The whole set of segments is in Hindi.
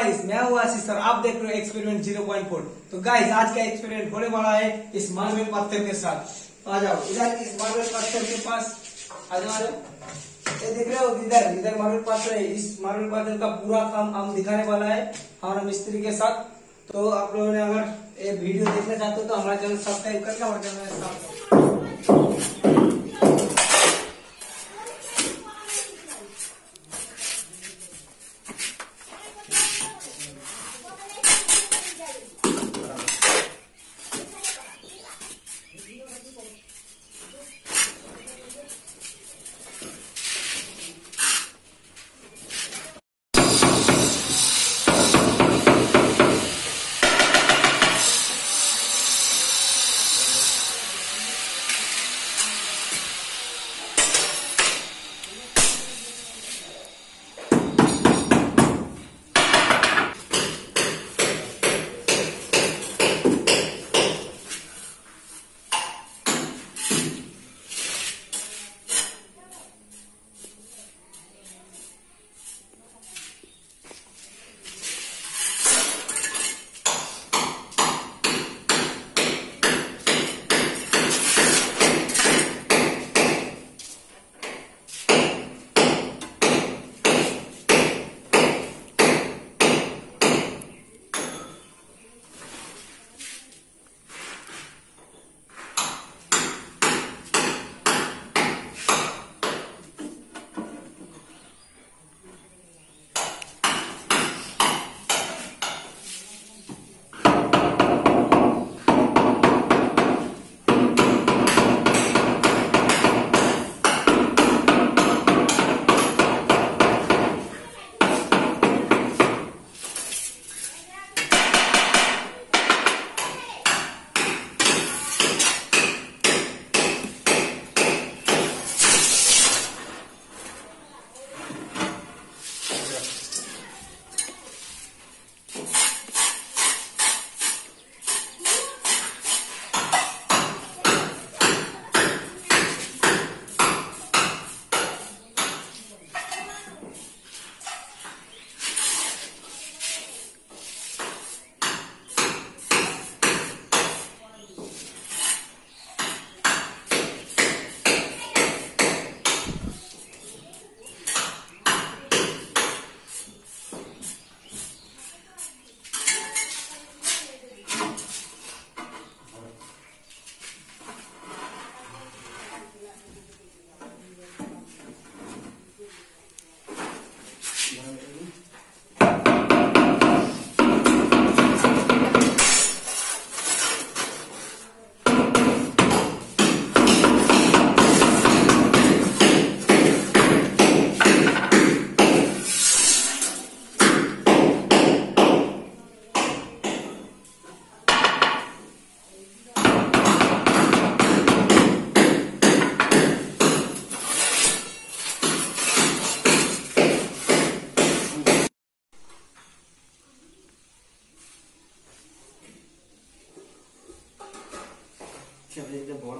गाइस मैं हूँ आशीष सर आप देख रहे हो एक्सपेरिमेंट 0.4 तो गाइस आज का एक्सपेरिमेंट होने वाला है इस मार्बल पत्थर के साथ। आ जाओ, इधर इस मार्बल पत्थर के पास। आ जाओ ये देख रहे हो, इधर इधर मार्बल पत्थर है। इस मार्बल पत्थर का पूरा काम हम दिखाने वाला है, हमारा मिस्त्री के साथ। तो आप लोगों ने अगर ये वीडियो देखना चाहते हो तो हमारा चैनल सब्सक्राइब करके हमारे channel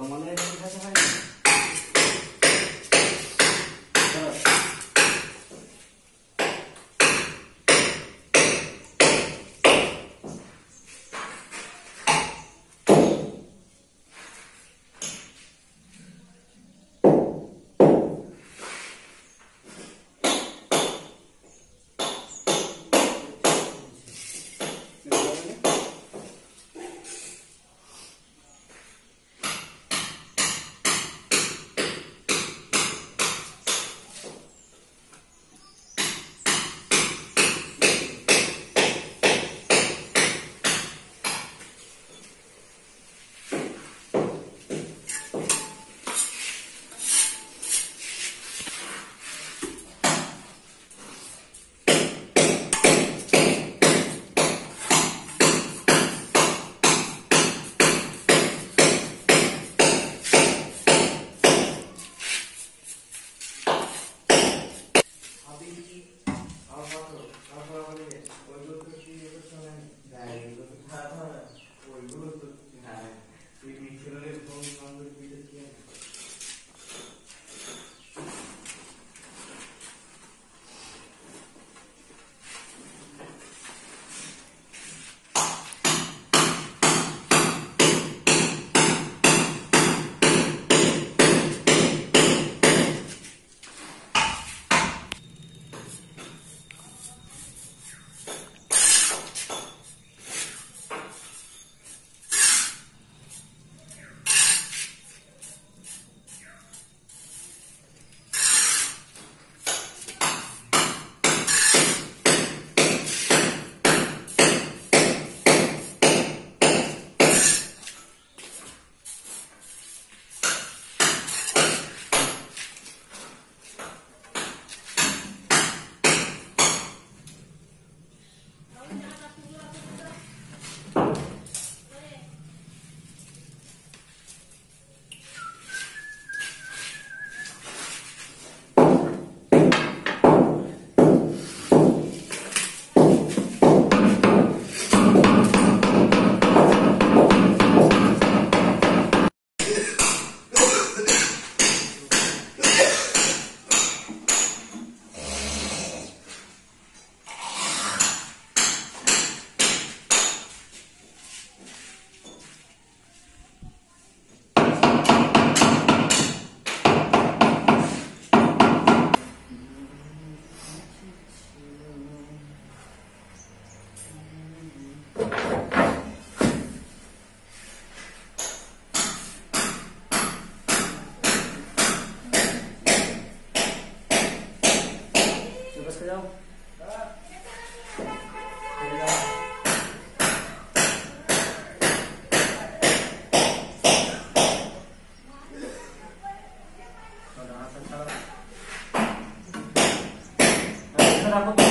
বড় মানে হ্যাঁ 死了。Thank you.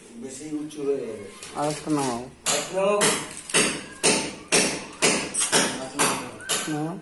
চলে আসতে পারিস না বেশি উঁচু হয়ে যাবে আর একটা নামাও আপনারাও নামাও।